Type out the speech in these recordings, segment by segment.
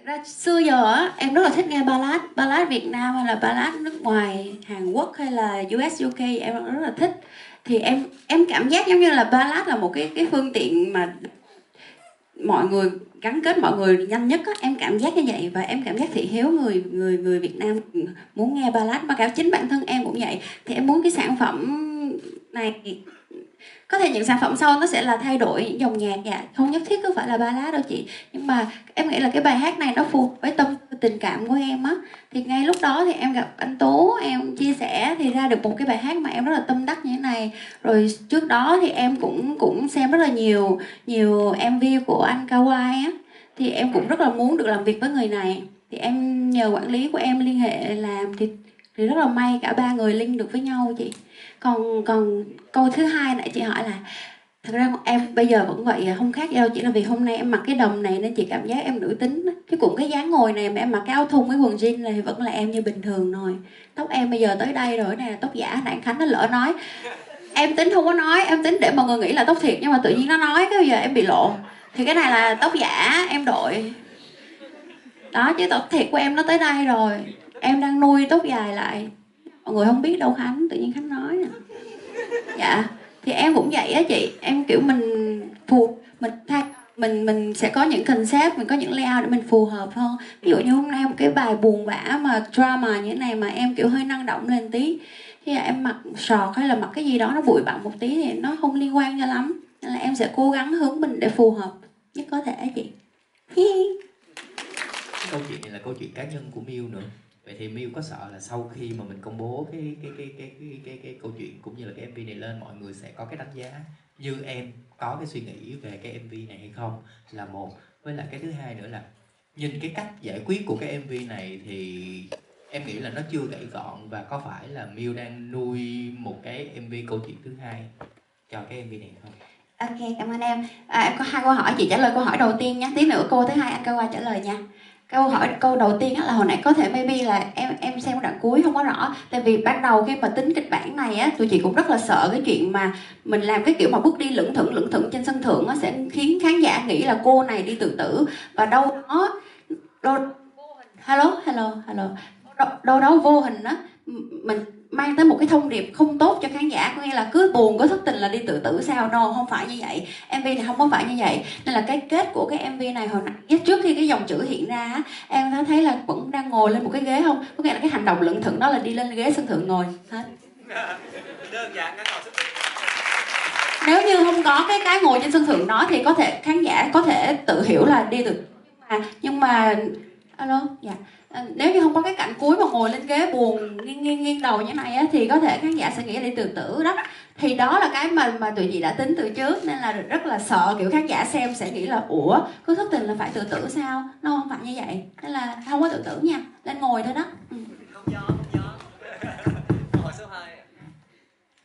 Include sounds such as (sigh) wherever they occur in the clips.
Thật ra xưa giờ á, em rất là thích nghe ballad. Ballad Việt Nam hay là ballad nước ngoài, Hàn Quốc hay là US UK em rất là thích. Thì em em cảm giác giống như là ballad là một cái cái phương tiện mà mọi người, gắn kết mọi người nhanh nhất á. Em cảm giác như vậy và em cảm giác thị hiếu người người người Việt Nam muốn nghe ballad. Mà cả chính bản thân em cũng vậy. Thì em muốn cái sản phẩm này có thể những sản phẩm sau nó sẽ là thay đổi những dòng nhạc dạ không nhất thiết cứ phải là ba lá đâu chị. Nhưng mà em nghĩ là cái bài hát này nó phù hợp với tâm tình cảm của em á. Thì ngay lúc đó thì em gặp anh tú, em chia sẻ thì ra được một cái bài hát mà em rất là tâm đắc như thế này. Rồi trước đó thì em cũng cũng xem rất là nhiều nhiều mv của anh Kawai á. Thì em cũng rất là muốn được làm việc với người này. Thì em nhờ quản lý của em liên hệ làm thì thì rất là may cả ba người link được với nhau chị còn còn câu thứ hai nãy chị hỏi là, thật ra em bây giờ vẫn vậy à, không khác đâu chỉ là vì hôm nay em mặc cái đầm này nên chị cảm giác em nữ tính chứ cũng cái dáng ngồi này mà em mặc cái áo thun với quần jean này thì vẫn là em như bình thường thôi tóc em bây giờ tới đây rồi này là tóc giả, nãy khánh nó lỡ nói. Em tính không có nói, em tính để mọi người nghĩ là tóc thiệt nhưng mà tự nhiên nó nói, cái bây giờ em bị lộ. Thì cái này là tóc giả, em đội. Đó, chứ tóc thiệt của em nó tới đây rồi. Em đang nuôi tóc dài lại mọi người không biết đâu khánh, tự nhiên khánh nói. Nè dạ thì em cũng vậy á chị. Em kiểu mình phù, mình thay mình mình sẽ có những concept, mình có những layout để mình phù hợp hơn. Ví dụ như hôm nay một cái bài buồn bã mà drama như thế này mà em kiểu hơi năng động lên tí. Thì em mặc sọt hay là mặc cái gì đó nó bụi bặm một tí thì nó không liên quan cho lắm. Nên là em sẽ cố gắng hướng mình để phù hợp nhất có thể chị. Câu chuyện này là câu chuyện cá nhân của Miu nữa vậy thì Miu có sợ là sau khi mà mình công bố cái cái cái cái cái cái, cái câu chuyện cũng như là cái MV này lên mọi người sẽ có cái đánh giá như em có cái suy nghĩ về cái MV này hay không là một với lại cái thứ hai nữa là nhìn cái cách giải quyết của cái MV này thì em nghĩ là nó chưa gãy gọn và có phải là Miu đang nuôi một cái MV câu chuyện thứ hai cho cái MV này không? Ok, cảm ơn em. À, em có hai câu hỏi, chị trả lời câu hỏi đầu tiên nhé. Tí nữa cô thứ hai anh qua trả lời nha câu hỏi câu đầu tiên là hồi nãy có thể maybe là em em xem đoạn cuối không có rõ. Tại vì ban đầu khi mà tính kịch bản này á tụi chị cũng rất là sợ cái chuyện mà mình làm cái kiểu mà bước đi lững thững lững thững trên sân thượng á sẽ khiến khán giả nghĩ là cô này đi tự tử. Và đâu đó đâu hello hello hello. Đâu, đâu đó vô hình á mình mang tới một cái thông điệp không tốt cho khán giả. Có nghĩa là cứ buồn có thất tình là đi tự tử sao? No không phải như vậy. Mv này không có phải như vậy. Nên là cái kết của cái mv này hồi nãy trước khi cái dòng chữ hiện ra em có thấy là vẫn đang ngồi lên một cái ghế không? Có nghĩa là cái hành động lững thững đó là đi lên ghế sân thượng ngồi hết. Đơn giản nếu như không có cái cái ngồi trên sân thượng đó thì có thể khán giả có thể tự hiểu là đi tự nhưng mà nhưng mà alo? Dạ. Ờ, nếu như không có cái cảnh cuối mà ngồi lên ghế buồn nghiêng nghiêng nghiêng đầu như này á, thì có thể khán giả sẽ nghĩ là đi tự tử đó. Thì đó là cái mà mà tụi chị đã tính từ trước nên là rất là sợ kiểu khán giả xem sẽ nghĩ là ủa cứ thất tình là phải tự tử sao? Nó không phải như vậy. Nên là không có tự tử nha. Lên ngồi thôi đó. Ừ.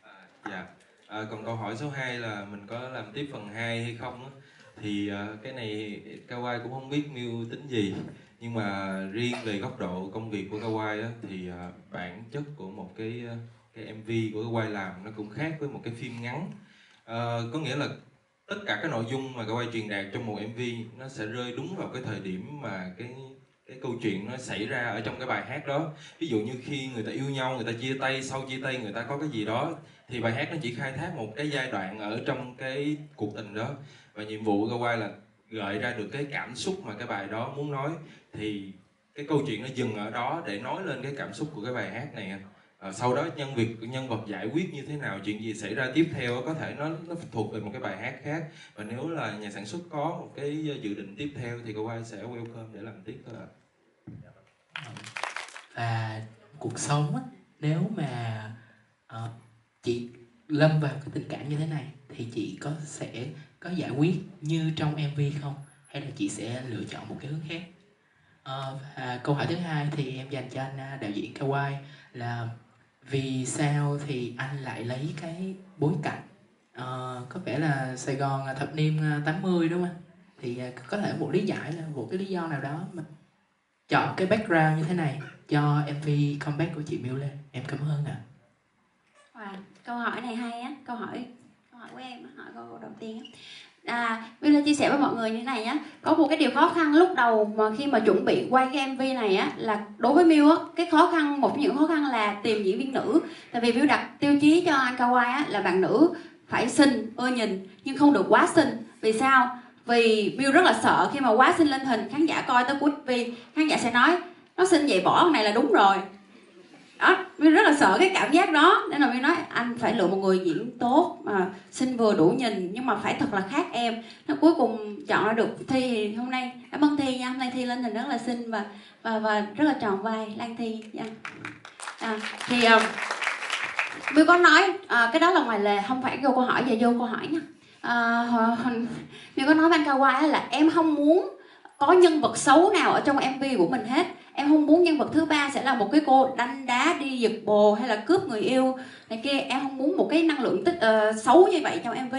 À, dạ. À, còn câu hỏi số 2 là mình có làm tiếp phần 2 hay không á? Thì uh, cái này Kawai cũng không biết Miu tính gì nhưng mà riêng về góc độ công việc của Kawai á, thì uh, bản chất của một cái à, cái MV của Kawai làm nó cũng khác với một cái phim ngắn. Uh, có nghĩa là tất cả cái nội dung mà Kawai truyền đạt trong một MV nó sẽ rơi đúng vào cái thời điểm mà cái cái câu chuyện nó xảy ra ở trong cái bài hát đó. Ví dụ như khi người ta yêu nhau người ta chia tay sau chia tay người ta có cái gì đó thì bài hát nó chỉ khai thác một cái giai đoạn ở trong cái cuộc tình đó. Và nhiệm vụ của Kawai là gợi ra được cái cảm xúc mà cái bài đó muốn nói thì cái câu chuyện nó dừng ở đó để nói lên cái cảm xúc của cái bài hát này. À, sau đó nhân việc nhân vật giải quyết như thế nào chuyện gì xảy ra tiếp theo có thể nó nó thuộc về một cái bài hát khác. Và nếu là nhà sản xuất có một cái dự định tiếp theo thì cô ai sẽ welcome để làm tiếp thôi ạ. Và cuộc sống á, nếu mà uh, chị lâm vào cái tình cảm như thế này thì chị có sẽ có giải quyết như trong mv không? Hay là chị sẽ lựa chọn một cái hướng khác? À, và câu hỏi thứ hai thì em dành cho anh à, đạo diễn Kawai là vì sao thì anh lại lấy cái bối cảnh? Uh, có vẻ là Sài Gòn thập niên à, 80 đúng không thì à, có thể một lý giải là một cái lý do nào đó mà chọn cái background như thế này cho MV comeback của chị Miu lên. Em cảm ơn ạ. À. wow, câu hỏi này hay á. Câu hỏi hỏi của em, hỏi câu đầu tiên á. À Villa chia sẻ với mọi người như thế này nhé có một cái điều khó khăn lúc đầu mà khi mà chuẩn bị quay cái MV này á, là đối với Miu á, cái khó khăn, một trong những khó khăn là tìm diễn viên nữ. Tại vì Miu đặt tiêu chí cho anh Kawai á, là bạn nữ phải xinh, ưa nhìn, nhưng không được quá xinh. Vì sao? Vì Miu rất là sợ khi mà quá xinh lên hình, khán giả coi tới cuối MV khán giả sẽ nói, nó xinh vậy, bỏ con này là đúng rồi đó mình rất là sợ cái cảm giác đó. Nên là mình nói anh phải lựa một người diễn tốt mà xinh vừa đủ nhìn nhưng mà phải thật là khác em. Nó cuối cùng chọn ra được thi. Thì hôm nay cảm ơn thi nha. Hôm nay thi lên hình rất là xinh và và và rất là tròn vai lan thi nha. À, thì ờ, um, Miu có nói à, cái đó là ngoài lề không phải vô câu hỏi và vô câu hỏi nha. À, hồi- có nói với anh Kawai là em không muốn có nhân vật xấu nào ở trong MV của mình hết em không muốn nhân vật thứ ba sẽ là một cái cô đánh đá đi giật bồ hay là cướp người yêu. Này kia em không muốn một cái năng lượng tích uh, xấu như vậy trong mv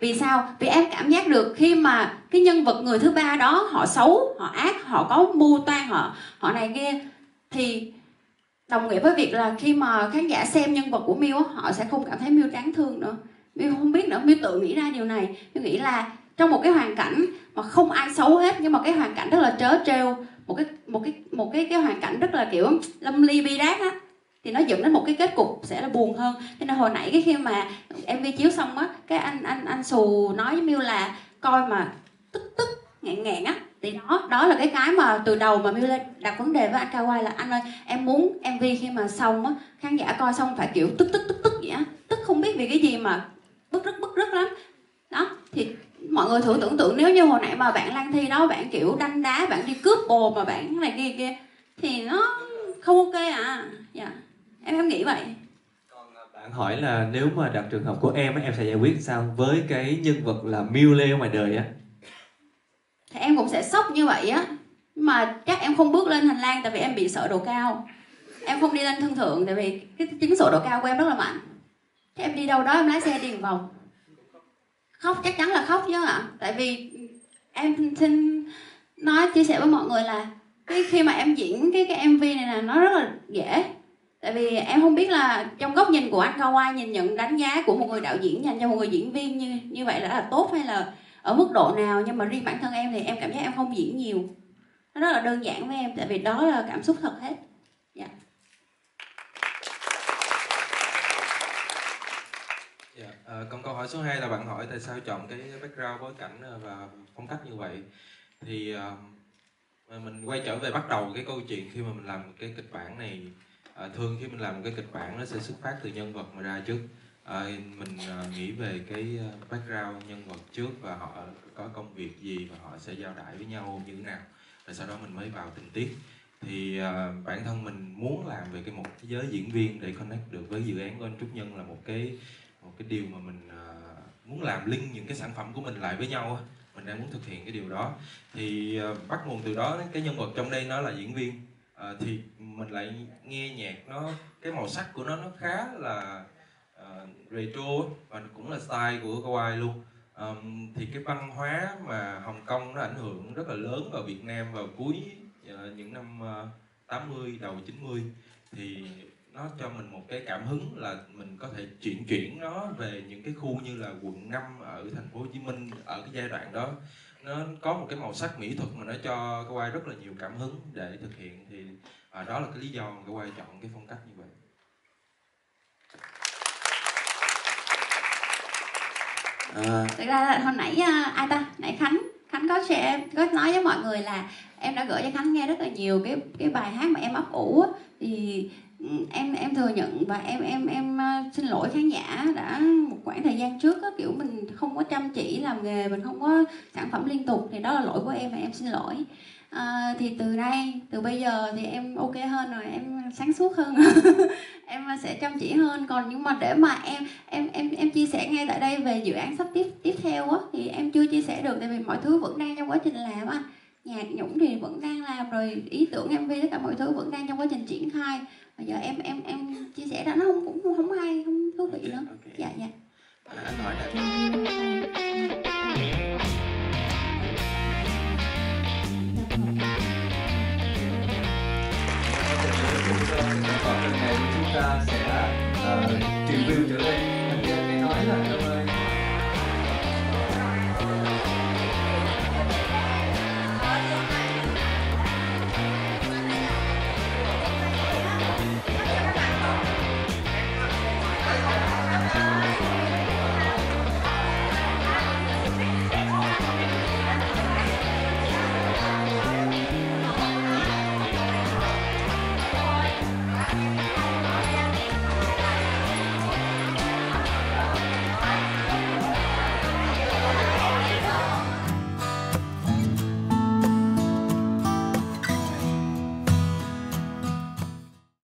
vì sao? Vì em cảm giác được khi mà cái nhân vật người thứ ba đó họ xấu họ ác họ có mưu toan họ họ này kia thì đồng nghĩa với việc là khi mà khán giả xem nhân vật của Miu họ sẽ không cảm thấy Miu đáng thương nữa. Miu không biết nữa Miu tự nghĩ ra điều này. Miu nghĩ là trong một cái hoàn cảnh mà không ai xấu hết nhưng mà cái hoàn cảnh rất là trớ trêu một cái một cái một cái cái hoàn cảnh rất là, kiểu, lâm ly bi đát á. Thì nó dẫn đến một cái kết cục sẽ là buồn hơn. Cho nên hồi nãy cái khi mà mv chiếu xong á, cái anh anh anh xù nói với miu là coi mà tức tức ngẹn ngẹn á. Thì đó đó là cái cái mà từ đầu mà miu lên đặt vấn đề với anh Kawai là, anh ơi, em muốn mv khi mà xong á, khán giả coi xong phải, kiểu, tức tức tức tức vậy á. Tức không biết vì cái gì mà bức rứt bức rứt lắm. Đó, thì mọi người thử tưởng tượng nếu như hồi nãy mà bạn Lan Thi đó bạn kiểu đanh đá bạn đi cướp bồ mà bạn này kia kia thì nó không ok à. Dạ. Em em nghĩ vậy. Bạn hỏi là nếu mà đặt trường hợp của em em sẽ giải quyết sao? Với cái nhân vật là Miu Lê ngoài đời á. Thì em cũng sẽ sốc như vậy á. Mà chắc em không bước lên hành lang tại vì em bị sợ độ cao. Em không đi lên thân thượng tại vì cái chứng sợ độ cao của em rất là mạnh. Thế em đi đâu đó em lái xe đi một vòng khóc chắc chắn là khóc chứ ạ. Tại vì em xin nói chia sẻ với mọi người là cái khi mà em diễn cái cái mv này là nó rất là dễ. Tại vì em không biết là trong góc nhìn của anh cao Kawai nhìn nhận đánh giá của một người đạo diễn dành cho một người diễn viên như như vậy là, là tốt hay là ở mức độ nào. Nhưng mà riêng bản thân em thì em cảm giác em không diễn nhiều. Nó rất là đơn giản với em tại vì đó là cảm xúc thật hết. Dạ. yeah. À, còn câu hỏi số 2 là bạn hỏi tại sao chọn cái background bối cảnh ờ, và phong cách như vậy? Thì ờ, mình quay trở về bắt đầu cái câu chuyện khi mà mình làm cái kịch bản này. Ờ, thường khi mình làm cái kịch bản nó sẽ xuất phát từ nhân vật mà ra trước. Ờ, mình ờ, nghĩ về cái ờ, background nhân vật trước và họ có công việc gì và họ sẽ giao đãi với nhau như thế nào rồi sau đó mình mới vào tình tiết. Thì ờ, bản thân mình muốn làm về cái một cái giới diễn viên để connect được với dự án của anh Trúc Nhân là một cái một cái điều mà mình à, muốn làm link những cái sản phẩm của mình lại với nhau á mình đang muốn thực hiện cái điều đó. Thì à, bắt nguồn từ đó cái nhân vật trong đây nó là diễn viên. À, thì mình lại nghe nhạc nó cái màu sắc của nó nó khá là retro và cũng là style của Kawaii luôn. Thì cái văn hóa mà Hồng Kông nó ảnh hưởng rất là lớn vào Việt Nam vào cuối những năm ờ, 80 đầu 90 thì nó cho mình một cái cảm hứng là mình có thể chuyển chuyển nó về những cái khu như là quận 5 ở thành phố Hồ Chí Minh ở cái giai đoạn đó. Nó có một cái màu sắc mỹ thuật mà nó cho cái quay rất là nhiều cảm hứng để thực hiện. Thì à, đó là cái lý do mà cái quay chọn cái phong cách như vậy. À, thực ra là hồi nãy à, ai ta? Nãy khánh. Khánh có sẽ có nói với mọi người là em đã gửi cho khánh nghe rất là nhiều cái cái bài hát mà em ấp ủ thì em em thừa nhận và em em em ờ, xin lỗi khán giả đã một khoảng thời gian trước á, kiểu mình không có chăm chỉ làm nghề mình không có sản phẩm liên tục thì đó là lỗi của em và em xin lỗi. À, thì từ nay từ bây giờ thì em ok hơn rồi em sáng suốt hơn. (laughs) Em ờ, sẽ chăm chỉ hơn. Còn nhưng mà để mà em em em em chia sẻ ngay tại đây về dự án sắp tiếp tiếp theo á thì em chưa chia sẻ được tại vì mọi thứ vẫn đang trong quá trình làm anh nhạc nhũng thì vẫn đang làm rồi ý tưởng mv tất cả mọi thứ vẫn đang trong quá trình triển khai bây giờ em em em chia sẻ ra nó không cũng không hay không thú vị nữa ok. dạ dạ À, lần này chúng ta sẽ uh, review trở lên nghe nói là